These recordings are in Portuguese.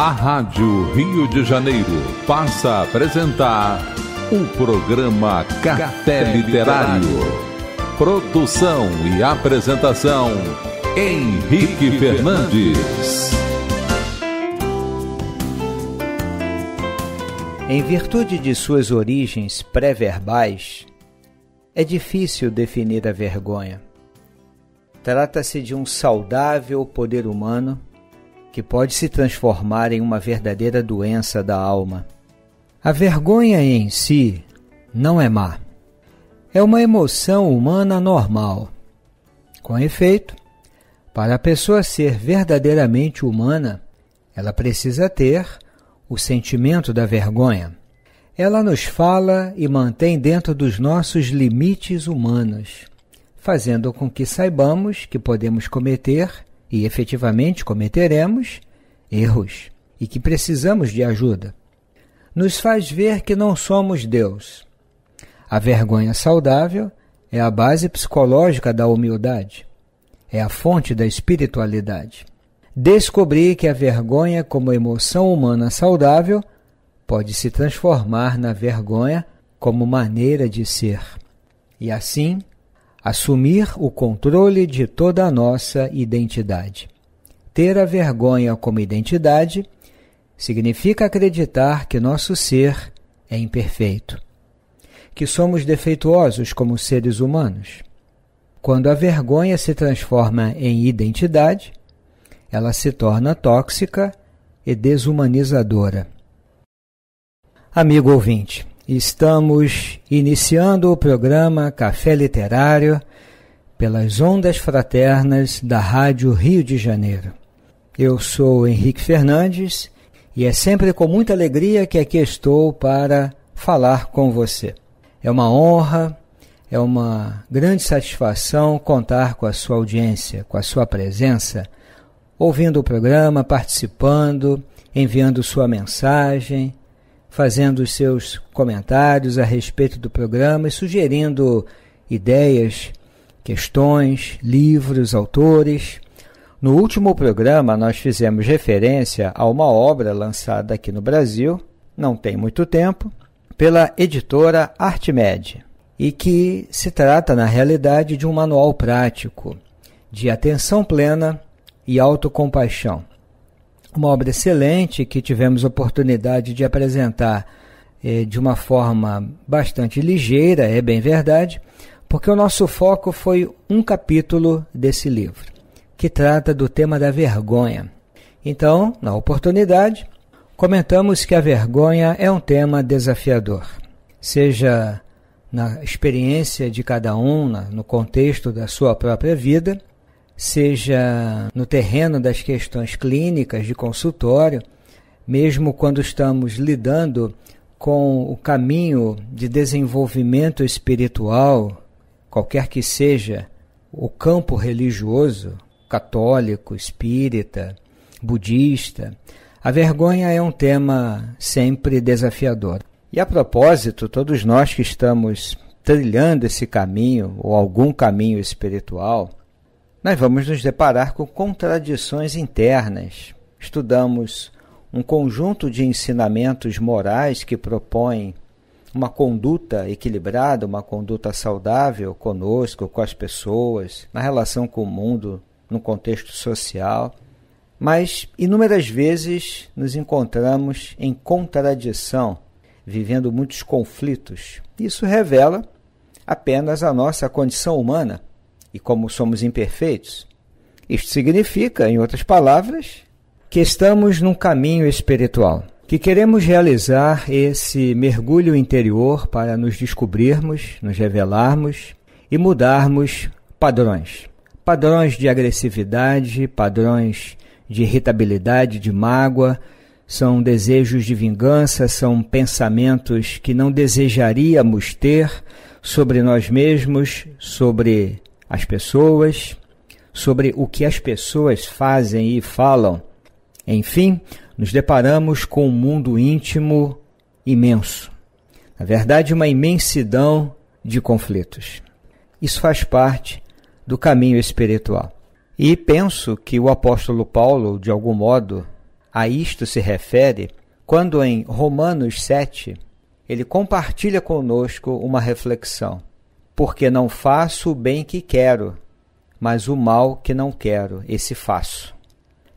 A Rádio Rio de Janeiro passa a apresentar o programa Café Literário. Produção e apresentação Henrique Fernandes. Em virtude de suas origens pré-verbais, é difícil definir a vergonha. Trata-se de um saudável poder humano que pode se transformar em uma verdadeira doença da alma. A vergonha em si não é má. É uma emoção humana normal. Com efeito, para a pessoa ser verdadeiramente humana, ela precisa ter o sentimento da vergonha. Ela nos fala e mantém dentro dos nossos limites humanos, fazendo com que saibamos que podemos cometer, e efetivamente cometeremos, erros e que precisamos de ajuda. Nos faz ver que não somos Deus. A vergonha saudável é a base psicológica da humildade, é a fonte da espiritualidade. Descobrir que a vergonha, como emoção humana saudável, pode se transformar na vergonha como maneira de ser. E assim, assumir o controle de toda a nossa identidade. Ter a vergonha como identidade significa acreditar que nosso ser é imperfeito, que somos defeituosos como seres humanos. Quando a vergonha se transforma em identidade, ela se torna tóxica e desumanizadora. Amigo ouvinte, estamos iniciando o programa Café Literário pelas ondas fraternas da Rádio Rio de Janeiro. Eu sou Henrique Fernandes e é sempre com muita alegria que aqui estou para falar com você. É uma honra, é uma grande satisfação contar com a sua audiência, com a sua presença, ouvindo o programa, participando, enviando sua mensagem fazendo os seus comentários a respeito do programa e sugerindo ideias, questões, livros, autores. No último programa, nós fizemos referência a uma obra lançada aqui no Brasil, não tem muito tempo, pela editora Artmed, e que se trata, na realidade, de um manual prático de atenção plena e autocompaixão uma obra excelente que tivemos oportunidade de apresentar eh, de uma forma bastante ligeira, é bem verdade, porque o nosso foco foi um capítulo desse livro, que trata do tema da vergonha. Então, na oportunidade, comentamos que a vergonha é um tema desafiador, seja na experiência de cada um, no contexto da sua própria vida, seja no terreno das questões clínicas de consultório, mesmo quando estamos lidando com o caminho de desenvolvimento espiritual, qualquer que seja o campo religioso, católico, espírita, budista, a vergonha é um tema sempre desafiador. E a propósito, todos nós que estamos trilhando esse caminho ou algum caminho espiritual, nós vamos nos deparar com contradições internas. Estudamos um conjunto de ensinamentos morais que propõem uma conduta equilibrada, uma conduta saudável conosco, com as pessoas, na relação com o mundo, no contexto social. Mas inúmeras vezes nos encontramos em contradição, vivendo muitos conflitos. Isso revela apenas a nossa condição humana e como somos imperfeitos, isto significa, em outras palavras, que estamos num caminho espiritual, que queremos realizar esse mergulho interior para nos descobrirmos, nos revelarmos e mudarmos padrões. Padrões de agressividade, padrões de irritabilidade, de mágoa, são desejos de vingança, são pensamentos que não desejaríamos ter sobre nós mesmos, sobre as pessoas, sobre o que as pessoas fazem e falam. Enfim, nos deparamos com um mundo íntimo imenso. Na verdade, uma imensidão de conflitos. Isso faz parte do caminho espiritual. E penso que o apóstolo Paulo, de algum modo, a isto se refere quando em Romanos 7 ele compartilha conosco uma reflexão. Porque não faço o bem que quero, mas o mal que não quero, esse faço.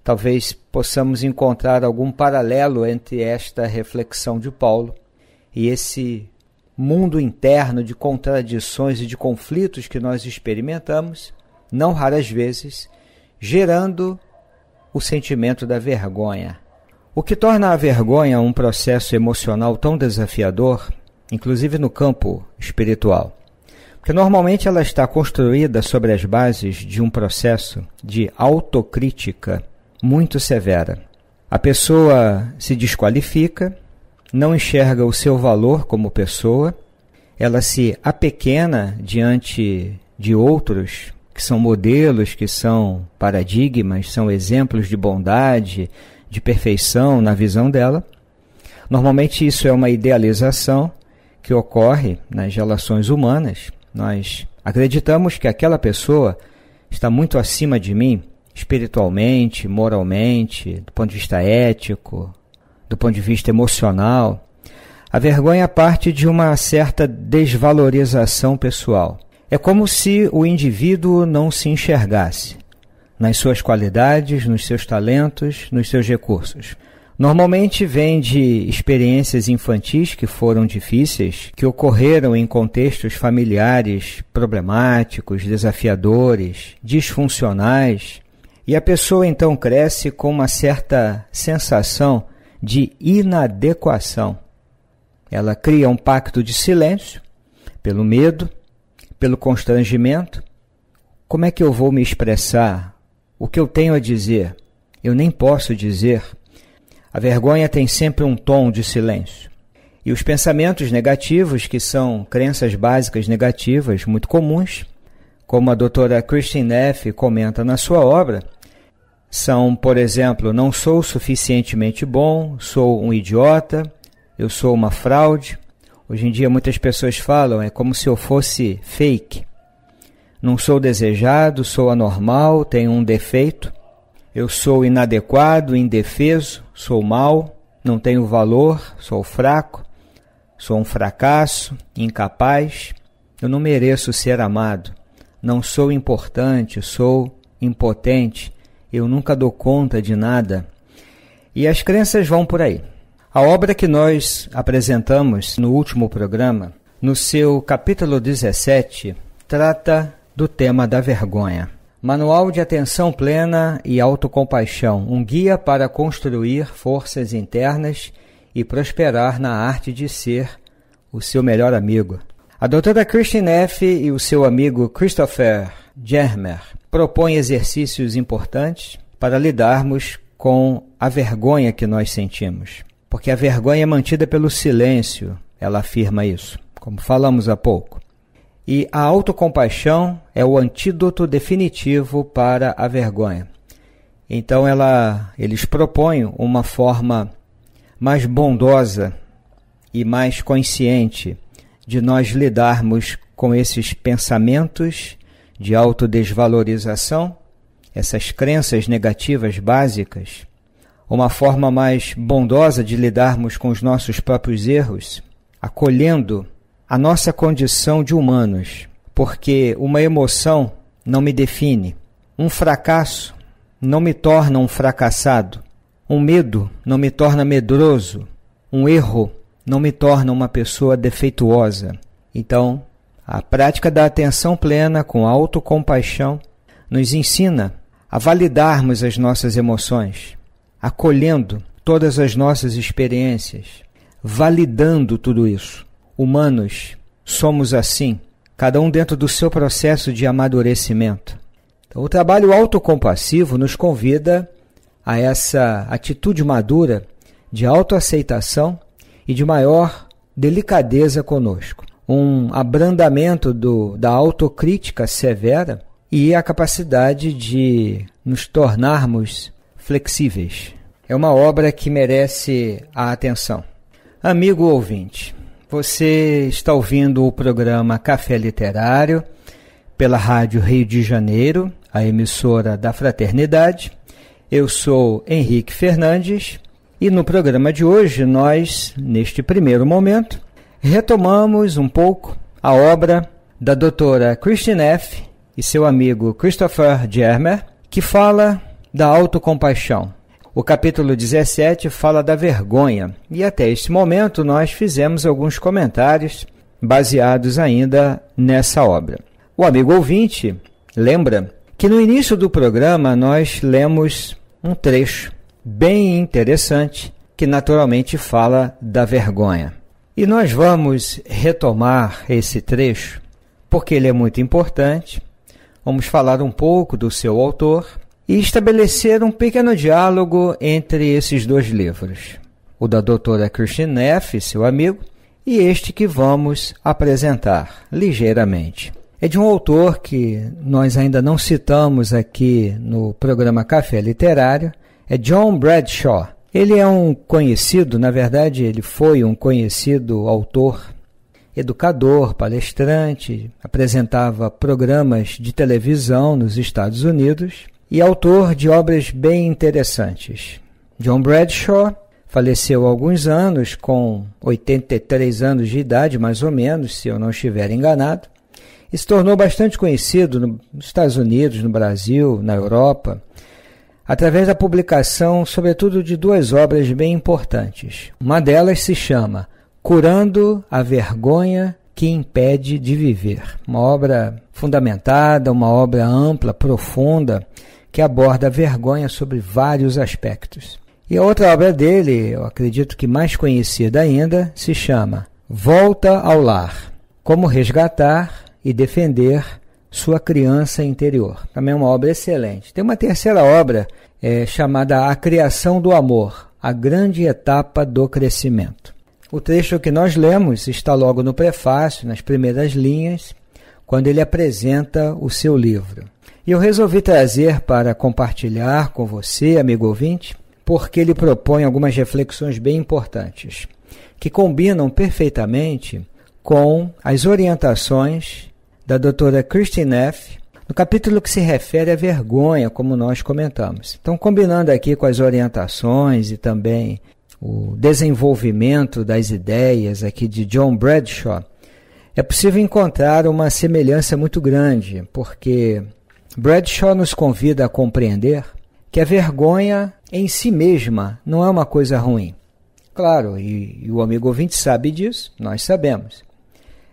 Talvez possamos encontrar algum paralelo entre esta reflexão de Paulo e esse mundo interno de contradições e de conflitos que nós experimentamos, não raras vezes, gerando o sentimento da vergonha. O que torna a vergonha um processo emocional tão desafiador, inclusive no campo espiritual? Porque normalmente ela está construída sobre as bases de um processo de autocrítica muito severa. A pessoa se desqualifica, não enxerga o seu valor como pessoa, ela se apequena diante de outros que são modelos, que são paradigmas, são exemplos de bondade, de perfeição na visão dela. Normalmente isso é uma idealização que ocorre nas relações humanas. Nós acreditamos que aquela pessoa está muito acima de mim, espiritualmente, moralmente, do ponto de vista ético, do ponto de vista emocional. A vergonha parte de uma certa desvalorização pessoal. É como se o indivíduo não se enxergasse nas suas qualidades, nos seus talentos, nos seus recursos. Normalmente vem de experiências infantis que foram difíceis, que ocorreram em contextos familiares problemáticos, desafiadores, disfuncionais, e a pessoa então cresce com uma certa sensação de inadequação. Ela cria um pacto de silêncio, pelo medo, pelo constrangimento. Como é que eu vou me expressar? O que eu tenho a dizer, eu nem posso dizer. A vergonha tem sempre um tom de silêncio. E os pensamentos negativos, que são crenças básicas negativas muito comuns, como a doutora Christine Neff comenta na sua obra, são, por exemplo, não sou suficientemente bom, sou um idiota, eu sou uma fraude. Hoje em dia muitas pessoas falam, é como se eu fosse fake. Não sou desejado, sou anormal, tenho um defeito. Eu sou inadequado, indefeso, sou mau, não tenho valor, sou fraco, sou um fracasso, incapaz. Eu não mereço ser amado. Não sou importante, sou impotente. Eu nunca dou conta de nada. E as crenças vão por aí. A obra que nós apresentamos no último programa, no seu capítulo 17, trata do tema da vergonha. Manual de Atenção Plena e Autocompaixão um guia para construir forças internas e prosperar na arte de ser o seu melhor amigo. A doutora Christine F. e o seu amigo Christopher Germer propõem exercícios importantes para lidarmos com a vergonha que nós sentimos. Porque a vergonha é mantida pelo silêncio, ela afirma isso, como falamos há pouco. E a autocompaixão é o antídoto definitivo para a vergonha. Então ela, eles propõem uma forma mais bondosa e mais consciente de nós lidarmos com esses pensamentos de autodesvalorização, essas crenças negativas básicas, uma forma mais bondosa de lidarmos com os nossos próprios erros, acolhendo a nossa condição de humanos, porque uma emoção não me define, um fracasso não me torna um fracassado, um medo não me torna medroso, um erro não me torna uma pessoa defeituosa. Então, a prática da atenção plena com autocompaixão nos ensina a validarmos as nossas emoções, acolhendo todas as nossas experiências, validando tudo isso humanos somos assim, cada um dentro do seu processo de amadurecimento. Então, o trabalho autocompassivo nos convida a essa atitude madura de autoaceitação e de maior delicadeza conosco. Um abrandamento do, da autocrítica severa e a capacidade de nos tornarmos flexíveis. É uma obra que merece a atenção. Amigo ouvinte, você está ouvindo o programa Café Literário pela Rádio Rio de Janeiro, a emissora da Fraternidade. Eu sou Henrique Fernandes e no programa de hoje nós, neste primeiro momento, retomamos um pouco a obra da doutora Christine F. e seu amigo Christopher Germer, que fala da autocompaixão. O capítulo 17 fala da vergonha e até este momento nós fizemos alguns comentários baseados ainda nessa obra. O amigo ouvinte lembra que no início do programa nós lemos um trecho bem interessante que naturalmente fala da vergonha. E nós vamos retomar esse trecho porque ele é muito importante. Vamos falar um pouco do seu autor e estabelecer um pequeno diálogo entre esses dois livros. O da doutora Christine Neff, seu amigo, e este que vamos apresentar ligeiramente. É de um autor que nós ainda não citamos aqui no programa Café Literário, é John Bradshaw. Ele é um conhecido, na verdade, ele foi um conhecido autor, educador, palestrante, apresentava programas de televisão nos Estados Unidos e autor de obras bem interessantes. John Bradshaw faleceu há alguns anos, com 83 anos de idade, mais ou menos, se eu não estiver enganado, e se tornou bastante conhecido nos Estados Unidos, no Brasil, na Europa, através da publicação, sobretudo, de duas obras bem importantes. Uma delas se chama Curando a Vergonha que Impede de Viver, uma obra fundamentada, uma obra ampla, profunda, que aborda a vergonha sobre vários aspectos. E a outra obra dele, eu acredito que mais conhecida ainda, se chama Volta ao Lar: Como Resgatar e Defender Sua Criança Interior. Também é uma obra excelente. Tem uma terceira obra é, chamada A Criação do Amor A Grande Etapa do Crescimento. O trecho que nós lemos está logo no prefácio, nas primeiras linhas, quando ele apresenta o seu livro. E eu resolvi trazer para compartilhar com você, amigo ouvinte, porque ele propõe algumas reflexões bem importantes, que combinam perfeitamente com as orientações da doutora Christine F., no capítulo que se refere à vergonha, como nós comentamos. Então, combinando aqui com as orientações e também o desenvolvimento das ideias aqui de John Bradshaw, é possível encontrar uma semelhança muito grande, porque Bradshaw nos convida a compreender que a vergonha em si mesma não é uma coisa ruim. Claro, e, e, o amigo ouvinte sabe disso, nós sabemos.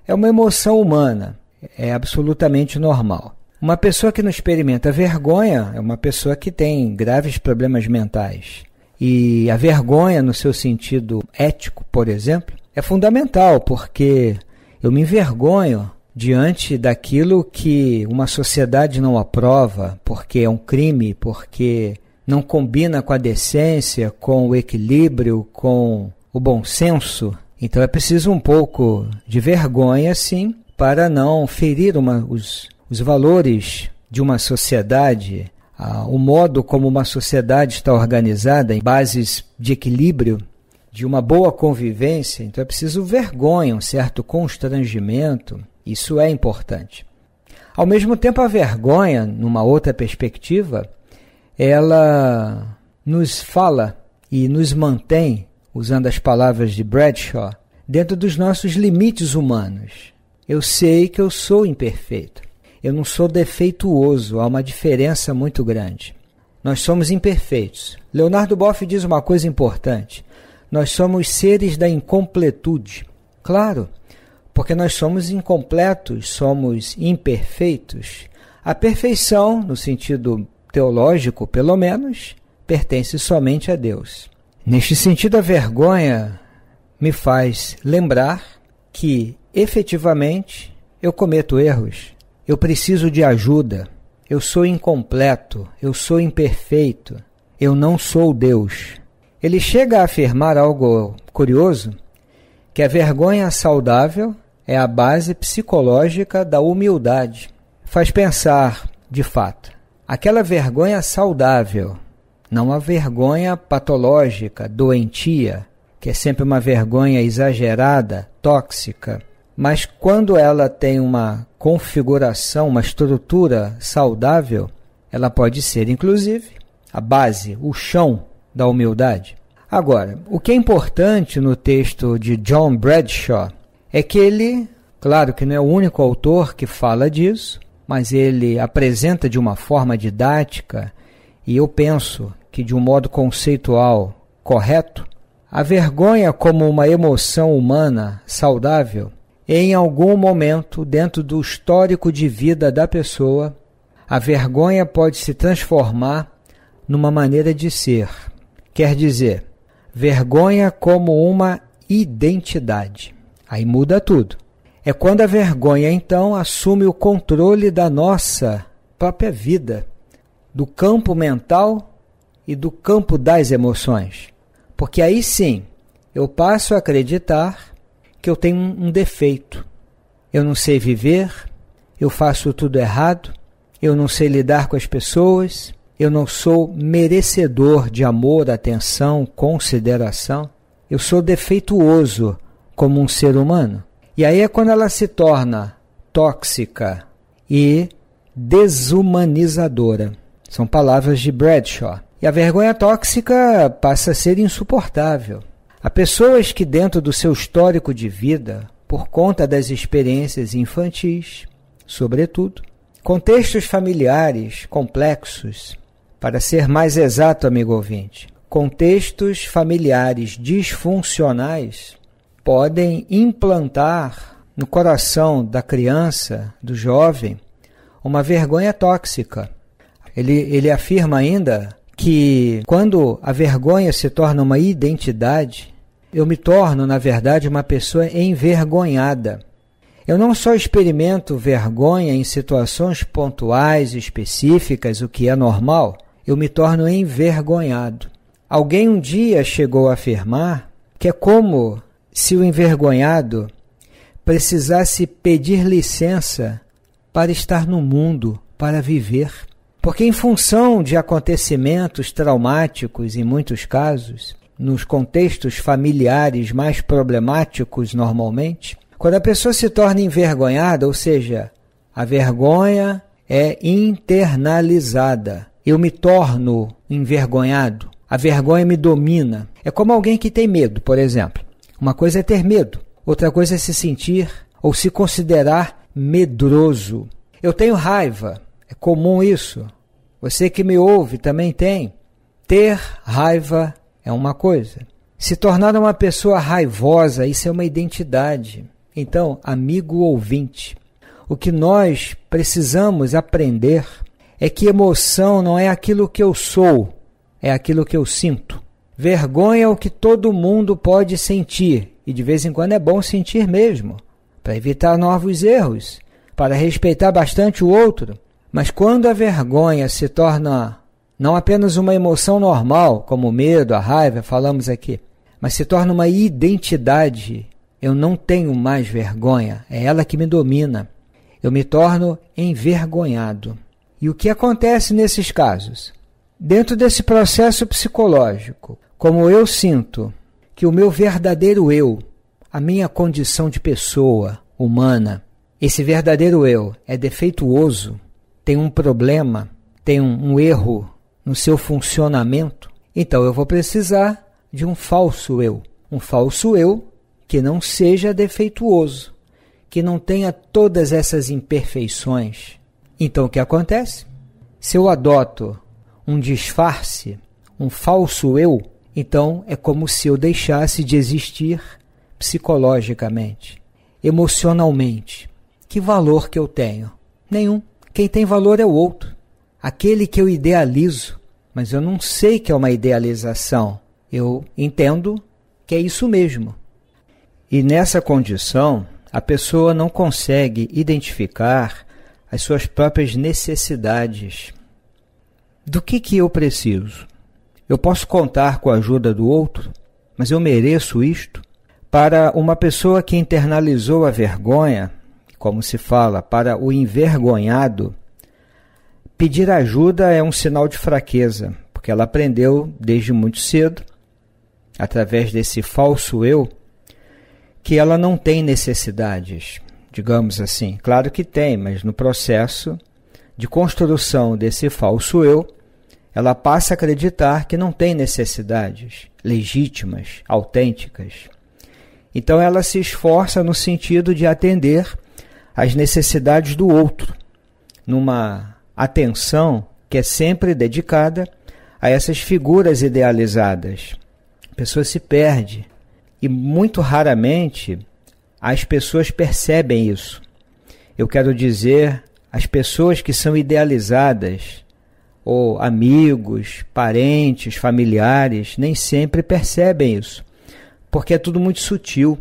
É uma emoção humana, é absolutamente normal. Uma pessoa que não experimenta vergonha é uma pessoa que tem graves problemas mentais. E a vergonha, no seu sentido ético, por exemplo, é fundamental, porque eu me envergonho diante daquilo que uma sociedade não aprova, porque é um crime, porque não combina com a decência, com o equilíbrio, com o bom senso. Então é preciso um pouco de vergonha, sim, para não ferir uma, os, os valores de uma sociedade, ah, o modo como uma sociedade está organizada em bases de equilíbrio, de uma boa convivência. Então é preciso vergonha, um certo constrangimento. Isso é importante. Ao mesmo tempo, a vergonha, numa outra perspectiva, ela nos fala e nos mantém, usando as palavras de Bradshaw, dentro dos nossos limites humanos. Eu sei que eu sou imperfeito. Eu não sou defeituoso, há uma diferença muito grande. Nós somos imperfeitos. Leonardo Boff diz uma coisa importante. Nós somos seres da incompletude. Claro, porque nós somos incompletos, somos imperfeitos. A perfeição, no sentido teológico, pelo menos, pertence somente a Deus. Neste sentido, a vergonha me faz lembrar que, efetivamente, eu cometo erros, eu preciso de ajuda, eu sou incompleto, eu sou imperfeito, eu não sou Deus. Ele chega a afirmar algo curioso, que a vergonha saudável é a base psicológica da humildade. Faz pensar, de fato, aquela vergonha saudável, não a vergonha patológica, doentia, que é sempre uma vergonha exagerada, tóxica, mas quando ela tem uma configuração, uma estrutura saudável, ela pode ser, inclusive, a base, o chão da humildade. Agora, o que é importante no texto de John Bradshaw é que ele, claro que não é o único autor que fala disso, mas ele apresenta de uma forma didática e eu penso que de um modo conceitual correto, a vergonha como uma emoção humana saudável, em algum momento dentro do histórico de vida da pessoa, a vergonha pode se transformar numa maneira de ser. Quer dizer, vergonha como uma identidade. Aí muda tudo. É quando a vergonha então assume o controle da nossa própria vida, do campo mental e do campo das emoções. Porque aí sim eu passo a acreditar que eu tenho um defeito. Eu não sei viver, eu faço tudo errado, eu não sei lidar com as pessoas, eu não sou merecedor de amor, atenção, consideração. Eu sou defeituoso como um ser humano. E aí é quando ela se torna tóxica e desumanizadora. São palavras de Bradshaw. E a vergonha tóxica passa a ser insuportável. Há pessoas que, dentro do seu histórico de vida, por conta das experiências infantis, sobretudo, contextos familiares complexos, para ser mais exato, amigo ouvinte, contextos familiares disfuncionais podem implantar no coração da criança, do jovem, uma vergonha tóxica. Ele, ele afirma ainda que quando a vergonha se torna uma identidade, eu me torno, na verdade, uma pessoa envergonhada. Eu não só experimento vergonha em situações pontuais, específicas, o que é normal, eu me torno envergonhado. Alguém um dia chegou a afirmar que é como se o envergonhado precisasse pedir licença para estar no mundo, para viver. Porque, em função de acontecimentos traumáticos, em muitos casos, nos contextos familiares mais problemáticos normalmente, quando a pessoa se torna envergonhada, ou seja, a vergonha é internalizada, eu me torno envergonhado, a vergonha me domina. É como alguém que tem medo, por exemplo. Uma coisa é ter medo, outra coisa é se sentir ou se considerar medroso. Eu tenho raiva, é comum isso. Você que me ouve também tem. Ter raiva é uma coisa. Se tornar uma pessoa raivosa, isso é uma identidade. Então, amigo ouvinte, o que nós precisamos aprender é que emoção não é aquilo que eu sou, é aquilo que eu sinto. Vergonha é o que todo mundo pode sentir, e de vez em quando é bom sentir mesmo, para evitar novos erros, para respeitar bastante o outro. Mas quando a vergonha se torna não apenas uma emoção normal, como o medo, a raiva, falamos aqui, mas se torna uma identidade, eu não tenho mais vergonha, é ela que me domina. Eu me torno envergonhado. E o que acontece nesses casos? Dentro desse processo psicológico, como eu sinto que o meu verdadeiro eu, a minha condição de pessoa humana, esse verdadeiro eu é defeituoso, tem um problema, tem um, um erro no seu funcionamento, então eu vou precisar de um falso eu. Um falso eu que não seja defeituoso, que não tenha todas essas imperfeições, então o que acontece? Se eu adoto um disfarce, um falso eu, então é como se eu deixasse de existir psicologicamente, emocionalmente. Que valor que eu tenho? Nenhum. Quem tem valor é o outro. Aquele que eu idealizo, mas eu não sei que é uma idealização. Eu entendo que é isso mesmo. E nessa condição, a pessoa não consegue identificar as suas próprias necessidades. Do que, que eu preciso? Eu posso contar com a ajuda do outro, mas eu mereço isto? Para uma pessoa que internalizou a vergonha, como se fala, para o envergonhado, pedir ajuda é um sinal de fraqueza, porque ela aprendeu desde muito cedo, através desse falso eu, que ela não tem necessidades digamos assim. Claro que tem, mas no processo de construção desse falso eu, ela passa a acreditar que não tem necessidades legítimas, autênticas. Então ela se esforça no sentido de atender às necessidades do outro, numa atenção que é sempre dedicada a essas figuras idealizadas. A pessoa se perde e muito raramente as pessoas percebem isso. Eu quero dizer, as pessoas que são idealizadas, ou amigos, parentes, familiares, nem sempre percebem isso, porque é tudo muito sutil.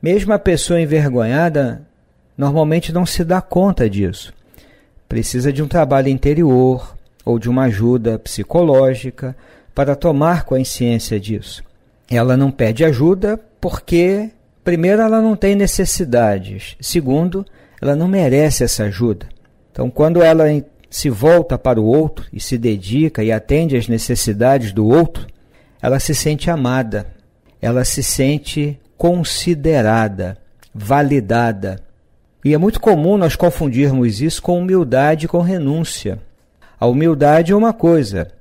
Mesmo a pessoa envergonhada normalmente não se dá conta disso. Precisa de um trabalho interior ou de uma ajuda psicológica para tomar consciência disso. Ela não pede ajuda porque, primeiro, ela não tem necessidades, segundo, ela não merece essa ajuda. Então, quando ela se volta para o outro e se dedica e atende às necessidades do outro, ela se sente amada, ela se sente considerada, validada. E é muito comum nós confundirmos isso com humildade e com renúncia. A humildade é uma coisa,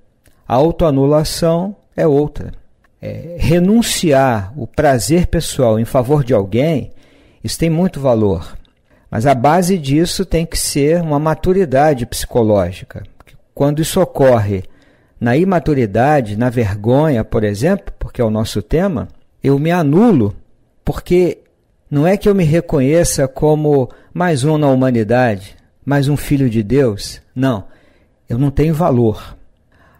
a autoanulação é outra. É, renunciar o prazer pessoal em favor de alguém, isso tem muito valor. Mas a base disso tem que ser uma maturidade psicológica. Quando isso ocorre na imaturidade, na vergonha, por exemplo, porque é o nosso tema, eu me anulo, porque não é que eu me reconheça como mais um na humanidade, mais um filho de Deus. Não, eu não tenho valor.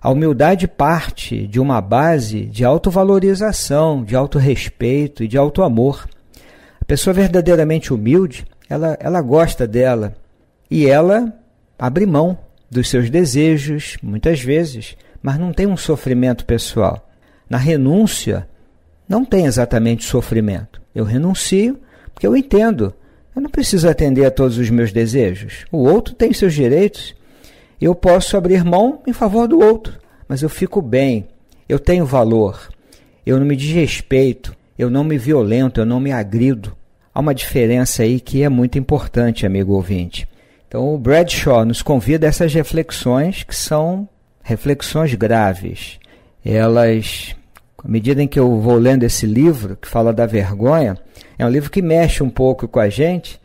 A humildade parte de uma base de autovalorização, de autorrespeito e de autoamor. A pessoa verdadeiramente humilde ela, ela gosta dela e ela abre mão dos seus desejos, muitas vezes, mas não tem um sofrimento pessoal. Na renúncia, não tem exatamente sofrimento. Eu renuncio porque eu entendo. Eu não preciso atender a todos os meus desejos. O outro tem seus direitos. Eu posso abrir mão em favor do outro, mas eu fico bem. Eu tenho valor. Eu não me desrespeito. Eu não me violento. Eu não me agrido há uma diferença aí que é muito importante, amigo ouvinte. Então, o Bradshaw nos convida a essas reflexões que são reflexões graves. Elas, à medida em que eu vou lendo esse livro, que fala da vergonha, é um livro que mexe um pouco com a gente,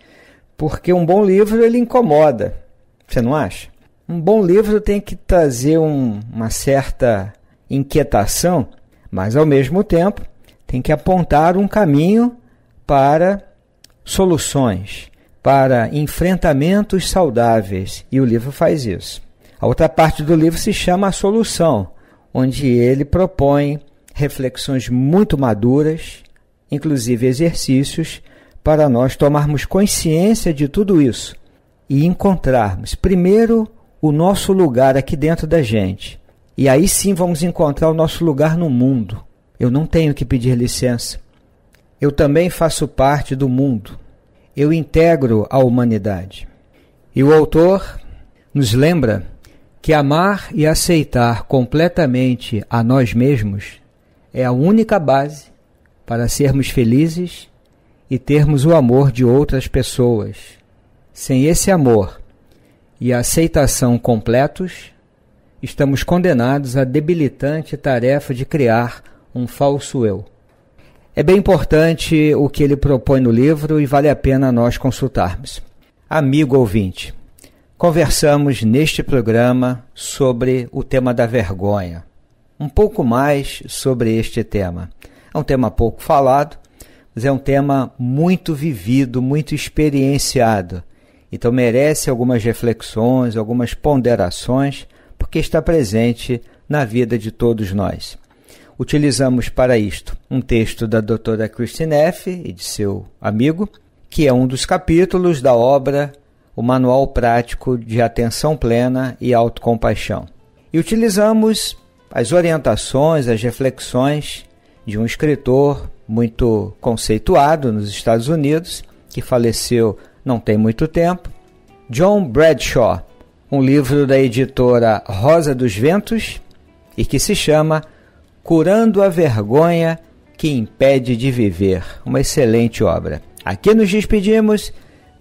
porque um bom livro ele incomoda. Você não acha? Um bom livro tem que trazer um, uma certa inquietação, mas ao mesmo tempo tem que apontar um caminho para soluções para enfrentamentos saudáveis, e o livro faz isso. A outra parte do livro se chama A Solução, onde ele propõe reflexões muito maduras, inclusive exercícios, para nós tomarmos consciência de tudo isso e encontrarmos, primeiro, o nosso lugar aqui dentro da gente. E aí sim vamos encontrar o nosso lugar no mundo. Eu não tenho que pedir licença eu também faço parte do mundo. Eu integro a humanidade. E o autor nos lembra que amar e aceitar completamente a nós mesmos é a única base para sermos felizes e termos o amor de outras pessoas. Sem esse amor e a aceitação completos, estamos condenados à debilitante tarefa de criar um falso eu. É bem importante o que ele propõe no livro e vale a pena nós consultarmos. Amigo ouvinte, conversamos neste programa sobre o tema da vergonha. Um pouco mais sobre este tema. É um tema pouco falado, mas é um tema muito vivido, muito experienciado. Então merece algumas reflexões, algumas ponderações, porque está presente na vida de todos nós. Utilizamos para isto um texto da doutora Christine F. e de seu amigo, que é um dos capítulos da obra O Manual Prático de Atenção Plena e Autocompaixão. E utilizamos as orientações, as reflexões de um escritor muito conceituado nos Estados Unidos, que faleceu não tem muito tempo, John Bradshaw, um livro da editora Rosa dos Ventos e que se chama Curando a Vergonha que Impede de Viver. Uma excelente obra. Aqui nos despedimos,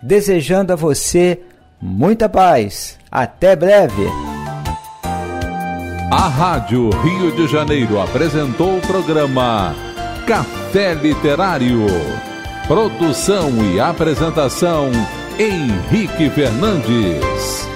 desejando a você muita paz. Até breve! A Rádio Rio de Janeiro apresentou o programa Café Literário. Produção e apresentação Henrique Fernandes.